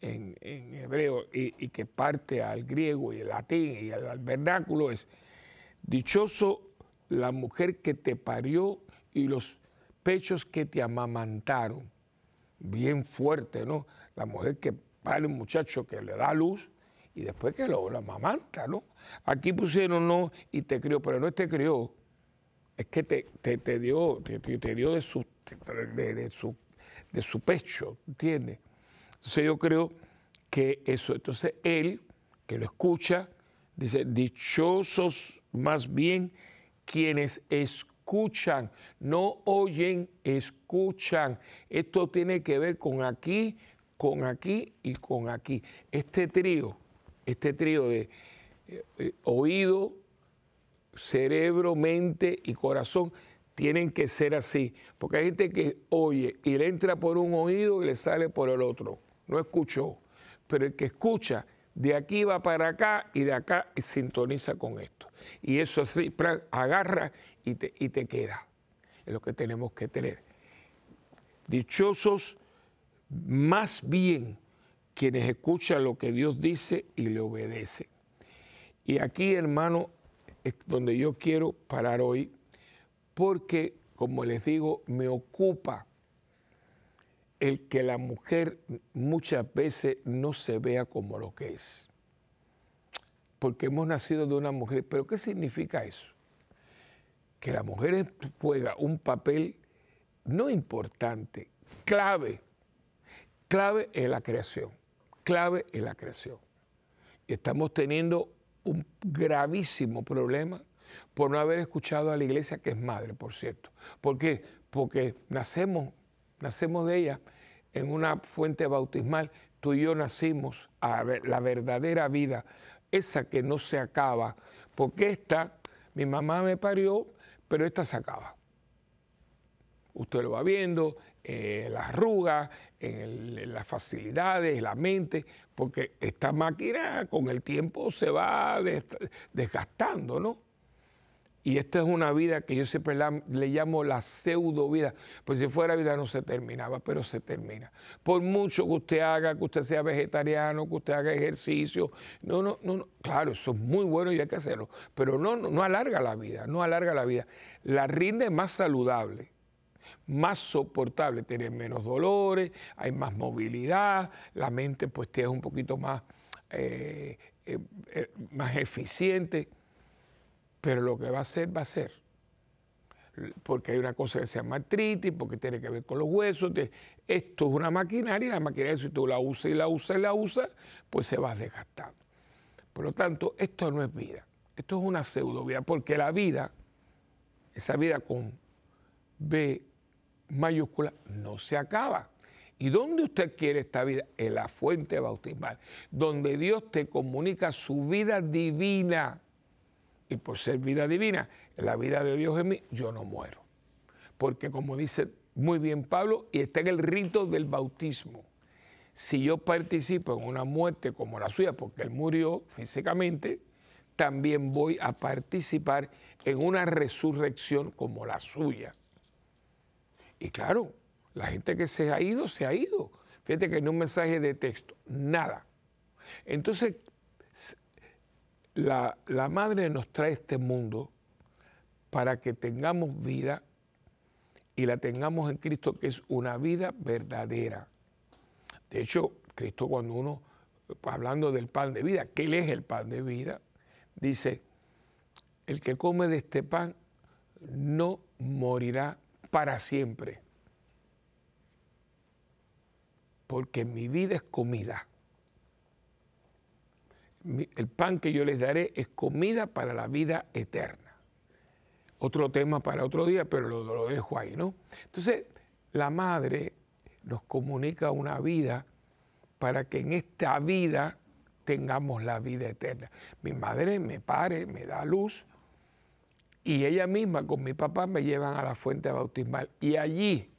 en, hebreo y, que parte al griego y al latín y al vernáculo es, Dichoso la mujer que te parió y los pechos que te amamantaron. Bien fuerte, ¿no? La mujer que pare un muchacho que le da luz y después que lo, amamanta, ¿no? Aquí pusieron no y te crió, pero no te crió, es que te, te, dio, te, dio de su, de, su, de su pecho, ¿entiendes? Entonces yo creo que eso, entonces él, que lo escucha, dice, dichosos más bien quienes escuchan, no oyen, escuchan. Esto tiene que ver con aquí, con aquí y con aquí. Este trío, este trío de eh, eh, oído, cerebro, mente y corazón, tienen que ser así, porque hay gente que oye y le entra por un oído y le sale por el otro, no escuchó, pero el que escucha de aquí va para acá y de acá sintoniza con esto. Y eso así, agarra y te, y te queda. Es lo que tenemos que tener. Dichosos más bien quienes escuchan lo que Dios dice y le obedecen. Y aquí, hermano, es donde yo quiero parar hoy, porque, como les digo, me ocupa el que la mujer muchas veces no se vea como lo que es. Porque hemos nacido de una mujer. ¿Pero qué significa eso? Que la mujer juega un papel no importante, clave, clave en la creación, clave en la creación. Estamos teniendo un gravísimo problema por no haber escuchado a la iglesia, que es madre, por cierto. ¿Por qué? Porque nacemos nacemos de ella en una fuente bautismal, tú y yo nacimos a la verdadera vida, esa que no se acaba, porque esta, mi mamá me parió, pero esta se acaba. Usted lo va viendo, eh, las arrugas, las facilidades, la mente, porque esta máquina con el tiempo se va desgastando, ¿no? Y esta es una vida que yo siempre le llamo la pseudo vida, pues si fuera vida no se terminaba, pero se termina. Por mucho que usted haga, que usted sea vegetariano, que usted haga ejercicio, no, no, no, claro, eso es muy bueno y hay que hacerlo, pero no, no, no alarga la vida, no alarga la vida. La rinde más saludable, más soportable, tiene menos dolores, hay más movilidad, la mente pues es un poquito más, eh, eh, eh, más eficiente pero lo que va a hacer, va a ser. Porque hay una cosa que se llama artritis, porque tiene que ver con los huesos. Esto es una maquinaria la maquinaria, si tú la usas y la usas y la usas, pues se va desgastando. Por lo tanto, esto no es vida. Esto es una pseudo vida, porque la vida, esa vida con B mayúscula, no se acaba. ¿Y dónde usted quiere esta vida? En la fuente bautismal, donde Dios te comunica su vida divina y por ser vida divina, la vida de Dios en mí, yo no muero. Porque como dice muy bien Pablo, y está en el rito del bautismo, si yo participo en una muerte como la suya, porque él murió físicamente, también voy a participar en una resurrección como la suya. Y claro, la gente que se ha ido, se ha ido. Fíjate que en un mensaje de texto, nada. Entonces, la, la madre nos trae este mundo para que tengamos vida y la tengamos en Cristo, que es una vida verdadera. De hecho, Cristo cuando uno, hablando del pan de vida, que Él es el pan de vida, dice, el que come de este pan no morirá para siempre, porque mi vida es comida. El pan que yo les daré es comida para la vida eterna otro tema para otro día, pero lo, dejo ahí, ¿no? Entonces, la madre nos comunica una vida para que en esta vida tengamos la vida eterna. Mi madre me pare, me da luz y ella misma con mi papá me llevan a la fuente bautismal y allí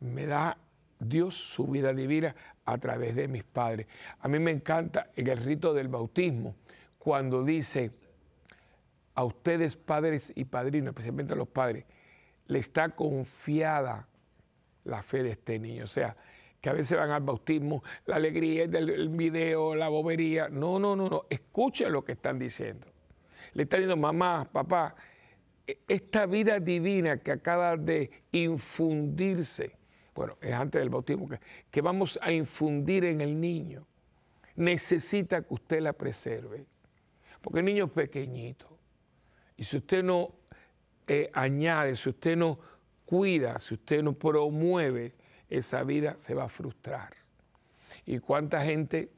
me da Dios su vida divina a través de mis padres. A mí me encanta en el rito del bautismo cuando dice, a ustedes padres y padrinos, especialmente a los padres, le está confiada la fe de este niño. O sea, que a veces van al bautismo, la alegría del video, la bobería. No, no, no, no. Escuchen lo que están diciendo. Le están diciendo, mamá, papá, e, esta vida divina que acaba de infundirse, bueno, es antes del bautismo, que, que vamos a infundir en el niño, necesita que usted la preserve. Porque el niño es pequeñito y si usted no eh, añade, si usted no cuida, si usted no promueve esa vida, se va a frustrar. ¿Y cuánta gente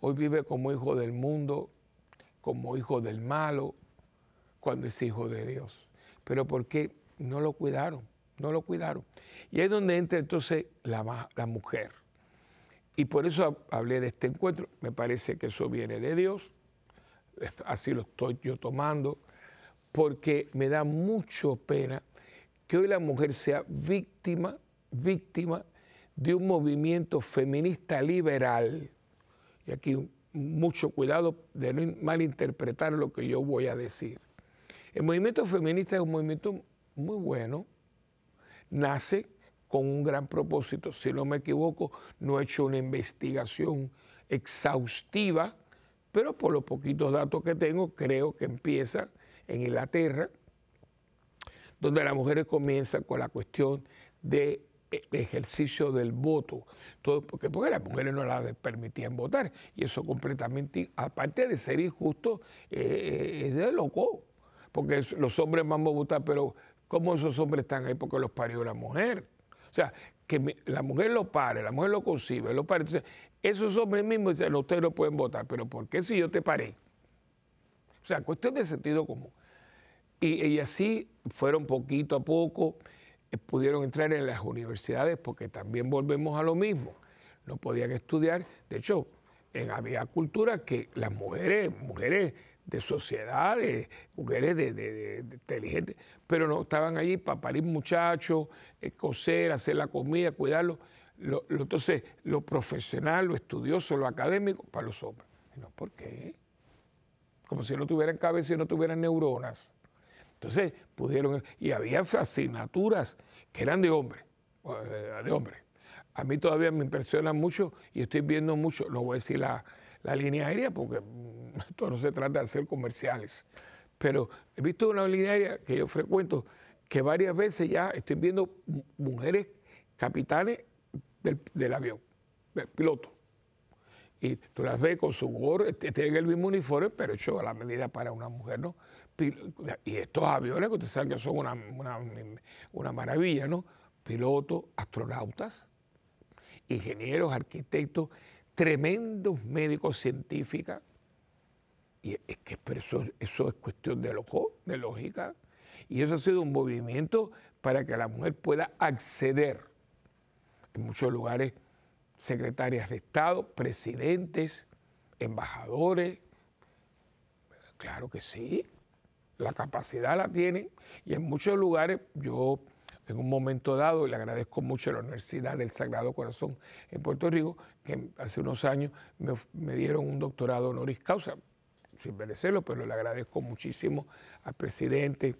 hoy vive como hijo del mundo, como hijo del malo, cuando es hijo de Dios? Pero ¿por qué no lo cuidaron? No lo cuidaron. Y es donde entra entonces la, la mujer. Y por eso hablé de este encuentro. Me parece que eso viene de Dios. Así lo estoy yo tomando porque me da mucho pena que hoy la mujer sea víctima, víctima de un movimiento feminista liberal. Y aquí mucho cuidado de no malinterpretar lo que yo voy a decir. El movimiento feminista es un movimiento muy bueno, nace con un gran propósito. Si no me equivoco, no he hecho una investigación exhaustiva, pero por los poquitos datos que tengo, creo que empieza en Inglaterra, donde las mujeres comienzan con la cuestión de ejercicio del voto, todo porque, porque las mujeres no las permitían votar y eso completamente, aparte de ser injusto, eh, es de loco, porque los hombres vamos a votar, pero ¿cómo esos hombres están ahí? Porque los parió la mujer. O sea, que la mujer lo pare, la mujer lo concibe, lo pare. Entonces, esos hombres mismos dicen, ustedes no pueden votar, pero ¿por qué si yo te paré? O sea, cuestión de sentido común. Y, así fueron poquito a poco, eh, pudieron entrar en las universidades porque también volvemos a lo mismo. No podían estudiar. De hecho, en, había culturas que las mujeres, mujeres de sociedades, mujeres de, inteligentes, pero no estaban allí para parir muchachos, eh, coser, hacer la comida, cuidarlo. entonces, lo profesional, lo estudioso, lo académico, para los hombres. No, ¿por qué? como si no tuvieran cabeza y no tuvieran neuronas. Entonces pudieron, y había asignaturas que eran de hombres, eh, de hombres. A mí todavía me impresiona mucho y estoy viendo mucho, no voy a decir la, línea aérea porque mm, esto no se trata de hacer comerciales, pero he visto una línea aérea que yo frecuento que varias veces ya estoy viendo mujeres capitanes del, del avión, del piloto y tú las ves con su gorro, tienen el mismo uniforme, pero hecho a la medida para una mujer, ¿no? Y estos aviones, que ustedes saben que son una, una, maravilla, ¿no? Pilotos, astronautas, ingenieros, arquitectos, tremendos médicos científicos. Y es que eso, eso es cuestión de, loco, de lógica. Y eso ha sido un movimiento para que la mujer pueda acceder en muchos lugares secretarias de Estado, presidentes, embajadores. Claro que sí, la capacidad la tienen y en muchos lugares yo en un momento dado, le agradezco mucho a la Universidad del Sagrado Corazón en Puerto Rico, que hace unos años me, dieron un doctorado honoris causa. sin merecerlo, pero le agradezco muchísimo al presidente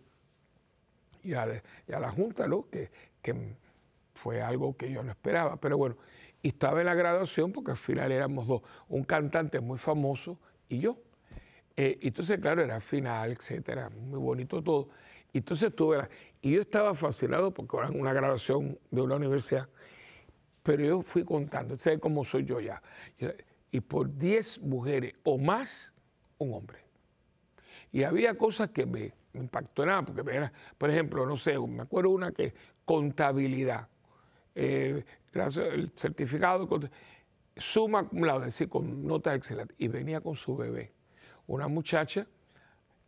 y a, la Junta, ¿no? que, fue algo que yo no esperaba. Pero bueno, estaba en la graduación porque al final éramos dos, un cantante muy famoso y yo. Eh, entonces, claro, era final, etcétera, muy bonito todo. Entonces estuve, y yo estaba fascinado porque era una graduación de una universidad, pero yo fui contando, sé cómo soy yo ya. Y por 10 mujeres o más, un hombre. Y había cosas que me, impactó nada, porque, por ejemplo, no sé, me acuerdo una que contabilidad, eh, el certificado, suma acumulado, es decir, con notas excelentes, y venía con su bebé una muchacha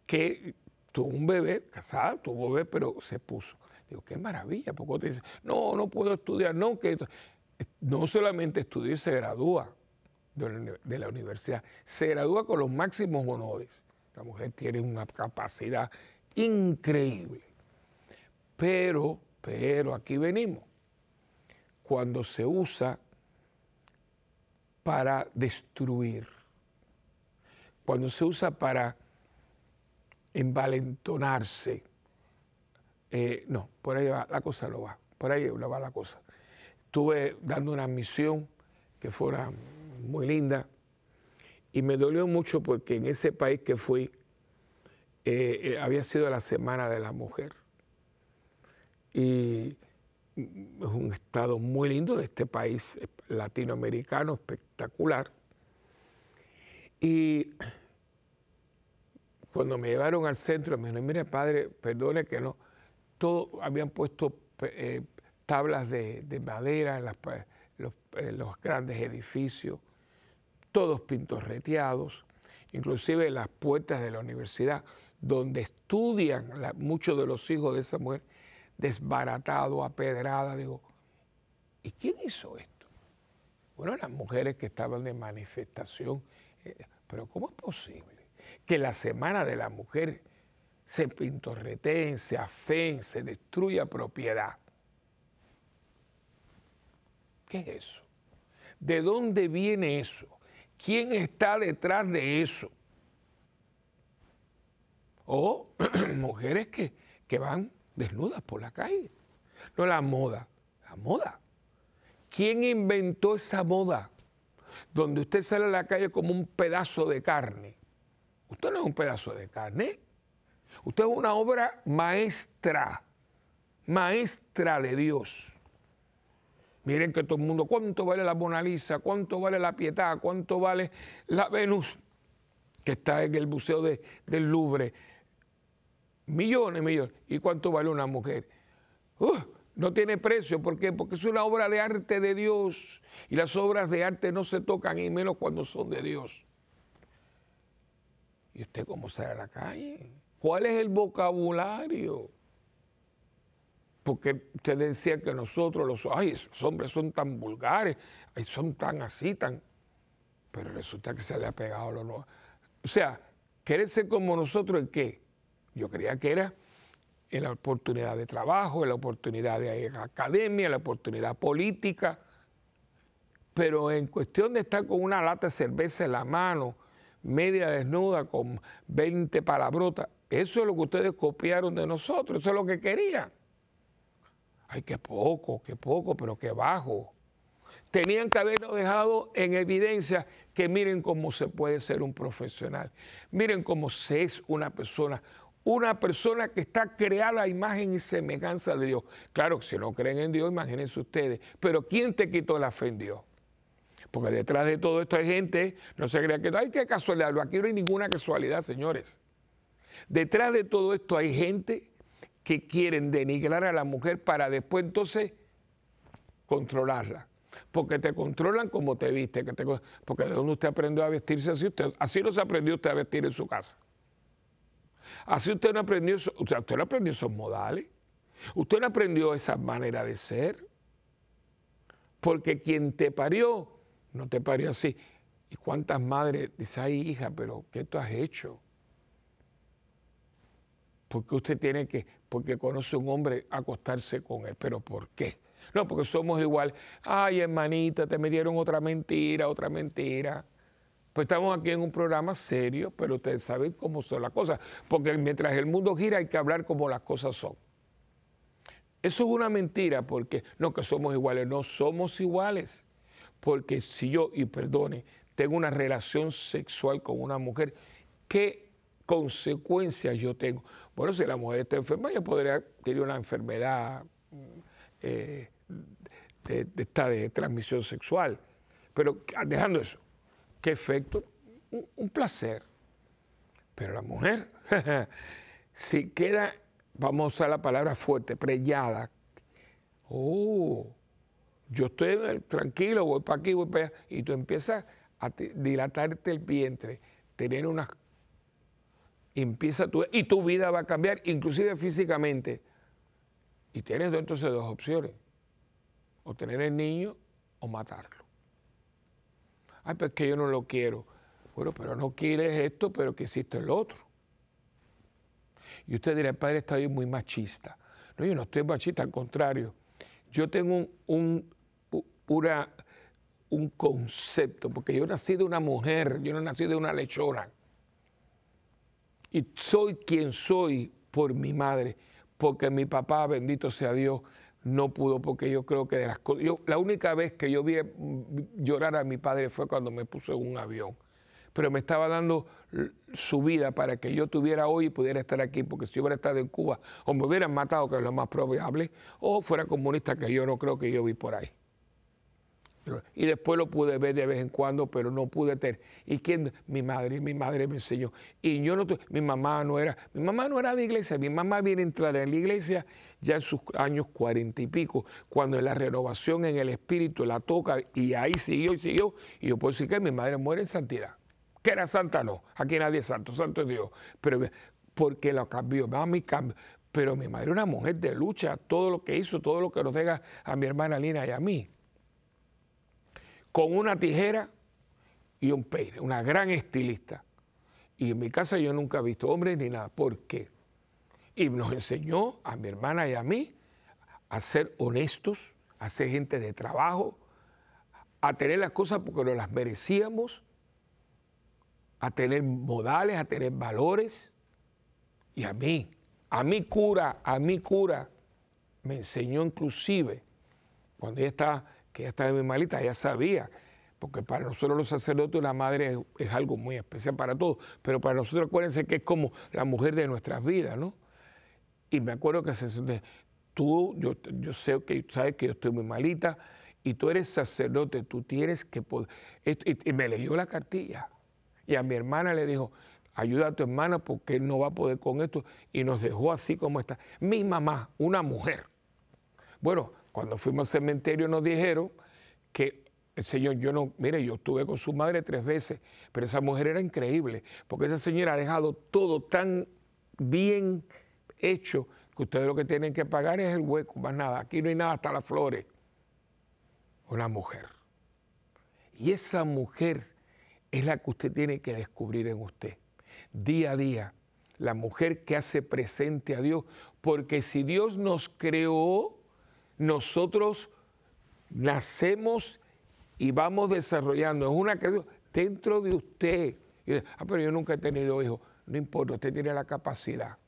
que tuvo un bebé, casada, tuvo bebé, pero se puso. Digo, qué maravilla, porque te dice, no, no puedo estudiar, no, que no solamente estudió y se gradúa de la, universidad, se gradúa con los máximos honores. La mujer tiene una capacidad increíble. Pero, pero aquí venimos. Cuando se usa para destruir, cuando se usa para envalentonarse, eh, no, por ahí va, la cosa lo va, por ahí va la cosa. Estuve dando una misión que fuera muy linda y me dolió mucho porque en ese país que fui eh, eh, había sido la Semana de la Mujer. Y es un estado muy lindo de este país latinoamericano, espectacular. Y cuando me llevaron al centro, me dijeron, mire padre, perdone que no, todos habían puesto eh, tablas de, madera en, en, los, grandes edificios, todos pintorreteados, inclusive las puertas de la universidad, donde estudian muchos de los hijos de esa mujer, desbaratado, apedrada. Digo, ¿y quién hizo esto? Bueno, las mujeres que estaban de manifestación pero ¿cómo es posible que la Semana de la Mujer se pintorreteen, se afeen, se destruya propiedad? ¿Qué es eso? ¿De dónde viene eso? ¿Quién está detrás de eso? O mujeres que, que van desnudas por la calle. No la moda, la moda. ¿Quién inventó esa moda? Donde usted sale a la calle como un pedazo de carne. Usted no es un pedazo de carne. Usted es una obra maestra, maestra de Dios. Miren que todo el mundo, ¿cuánto vale la Mona Lisa? ¿Cuánto vale la Pietà? ¿Cuánto vale la Venus? Que está en el Museo del Louvre. Millones, millones. ¿Y cuánto vale una mujer? No tiene precio. ¿Por qué? Porque es una obra de arte de Dios. Y las obras de arte no se tocan, y menos cuando son de Dios. ¿Y usted cómo sale a la calle? ¿Cuál es el vocabulario? Porque usted decía que nosotros, los, hombres son tan vulgares, son tan así, tan... Pero resulta que se le ha pegado lo no. O sea, querer ser como nosotros, ¿en qué? Yo creía que era en la oportunidad de trabajo, en la oportunidad de academia, en la oportunidad política, pero en cuestión de estar con una lata de cerveza en la mano, media desnuda, con 20 palabrotas, eso es lo que ustedes copiaron de nosotros, eso es lo que querían. Ay, qué poco, qué poco, pero qué bajo. Tenían que habernos dejado en evidencia que miren cómo se puede ser un profesional, miren cómo se es una persona, una persona que está creada a imagen y semejanza de Dios. Claro, si no creen en Dios, imagínense ustedes, pero ¿quién te quitó la fe en Dios? Porque detrás de todo esto hay gente, no se crea que, hay qué casualidad, aquí no hay ninguna casualidad, señores. Detrás de todo esto hay gente que quieren denigrar a la mujer para después entonces controlarla. Porque te controlan como te viste, que te, porque de dónde usted aprendió a vestirse así, usted, así no se aprendió usted a vestir en su casa. Así usted no aprendió, usted no aprendió esos modales. Usted no aprendió esa manera de ser. Porque quien te parió, no te parió así. ¿Y cuántas madres dicen, ay hija, pero qué tú has hecho? Porque usted tiene que, porque conoce un hombre, acostarse con él. ¿Pero por qué? No, porque somos igual. Ay, hermanita, te metieron otra mentira, otra mentira. Pues estamos aquí en un programa serio, pero ustedes saben cómo son las cosas, porque mientras el mundo gira hay que hablar como las cosas son. Eso es una mentira, porque no que somos iguales, no somos iguales. Porque si yo, y perdone, tengo una relación sexual con una mujer, ¿qué consecuencias yo tengo? Bueno, si la mujer está enferma, ella podría tener una enfermedad eh, de, de transmisión sexual. Pero dejando eso, ¿Qué efecto? Un, placer. Pero la mujer, si queda, vamos a usar la palabra fuerte, prellada, oh, yo estoy tranquilo, voy para aquí, voy para allá, y tú empiezas a dilatarte el vientre, tener una... Empieza tu, y tu vida va a cambiar, inclusive físicamente. Y tienes entonces dos opciones, o tener el niño o matarlo ay, pues que yo no lo quiero. Bueno, pero no quieres esto, pero que existe el otro. Y usted dirá, el padre está bien muy machista. No, yo no estoy machista, al contrario. Yo tengo un, un concepto, porque yo nací de una mujer, yo no nací de una lechona. Y soy quien soy por mi madre, porque mi papá, bendito sea Dios, no pudo porque yo creo que de las cosas... la única vez que yo vi mm, llorar a mi padre fue cuando me puso en un avión. Pero me estaba dando su vida para que yo tuviera hoy y pudiera estar aquí, porque si yo hubiera estado en Cuba, o me hubieran matado, que es lo más probable, o fuera comunista, que yo no creo que yo vi por ahí. Y después lo pude ver de vez en cuando, pero no pude tener. ¿Y quién? Mi madre, mi madre me enseñó. Y yo no, mi mamá no era, mi mamá no era de iglesia, mi mamá viene a entrar en la iglesia ya en sus años cuarenta y pico, cuando la renovación en el espíritu la toca y ahí siguió y siguió. Y yo puedo decir que mi madre muere en santidad. Que era santa, no. Aquí nadie es santo, santo es Dios. Pero porque lo cambió, mami cambió. Pero mi madre era una mujer de lucha, todo lo que hizo, todo lo que nos deja a mi hermana Lina y a mí con una tijera y un peine, una gran estilista. Y en mi casa yo nunca he visto hombres ni nada. ¿Por qué? Y nos enseñó a mi hermana y a mí a ser honestos, a ser gente de trabajo, a tener las cosas porque no las merecíamos, a tener modales, a tener valores. Y a mí, a mi cura, a mi cura, me enseñó inclusive, cuando ella estaba que ella estaba muy malita, ella sabía, porque para nosotros los sacerdotes una madre es, algo muy especial para todos, pero para nosotros acuérdense que es como la mujer de nuestras vidas, ¿no? Y me acuerdo que se, tú, yo, yo sé que sabes que yo estoy muy malita y tú eres sacerdote, tú tienes que poder. Y, me leyó la cartilla. Y a mi hermana le dijo, ayuda a tu hermana porque él no va a poder con esto. Y nos dejó así como está. Mi mamá, una mujer. Bueno, cuando fuimos al cementerio nos dijeron que el Señor, yo no, mire, yo estuve con su madre tres veces, pero esa mujer era increíble, porque esa señora ha dejado todo tan bien hecho que ustedes lo que tienen que pagar es el hueco, más nada. Aquí no hay nada, hasta las flores. Una mujer. Y esa mujer es la que usted tiene que descubrir en usted. Día a día, la mujer que hace presente a Dios, porque si Dios nos creó, nosotros nacemos y vamos desarrollando. Es una creación dentro de usted. ah, pero yo nunca he tenido hijos. No importa, usted tiene la capacidad.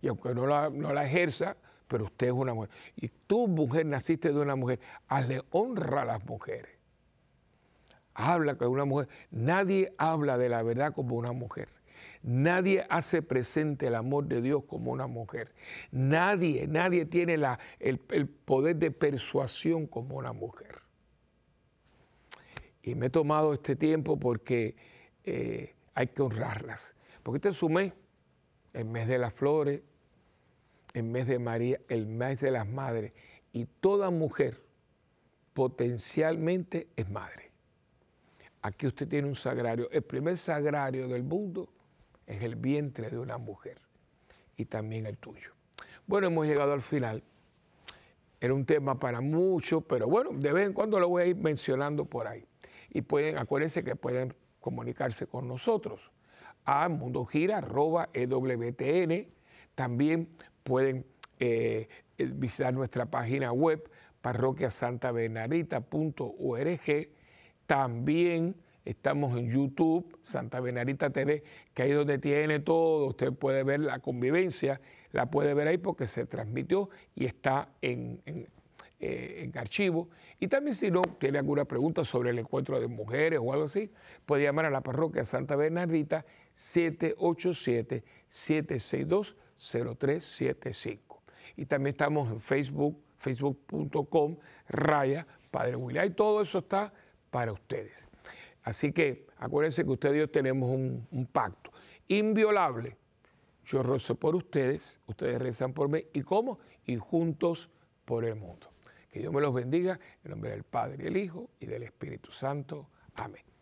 Y aunque no la, no la ejerza, pero usted es una mujer. Y tú, mujer, naciste de una mujer. Hazle honra a las mujeres. Habla con una mujer. Nadie habla de la verdad como una mujer. Nadie hace presente el amor de Dios como una mujer. Nadie, nadie tiene la, el, poder de persuasión como una mujer. Y me he tomado este tiempo porque eh, hay que honrarlas. Porque este es su mes, el mes de las flores, el mes de María, el mes de las madres. Y toda mujer potencialmente es madre. Aquí usted tiene un sagrario, el primer sagrario del mundo es el vientre de una mujer y también el tuyo. Bueno, hemos llegado al final. Era un tema para muchos, pero bueno, de vez en cuando lo voy a ir mencionando por ahí. Y pueden, acuérdense que pueden comunicarse con nosotros a mundogira.ewtn. También pueden eh, visitar nuestra página web parroquiasantabernarita.org. También Estamos en YouTube, Santa Benarita TV, que ahí donde tiene todo. Usted puede ver la convivencia, la puede ver ahí porque se transmitió y está en, eh, archivo. Y también si no tiene alguna pregunta sobre el encuentro de mujeres o algo así, puede llamar a la parroquia Santa Bernardita 787-762-0375. Y también estamos en Facebook, facebook.com, raya, Padre William. Y todo eso está para ustedes. Así que acuérdense que ustedes y yo tenemos un, pacto inviolable. Yo rezo por ustedes, ustedes rezan por mí. ¿Y cómo? Y juntos por el mundo. Que Dios me los bendiga en nombre del Padre, y el Hijo y del Espíritu Santo. Amén.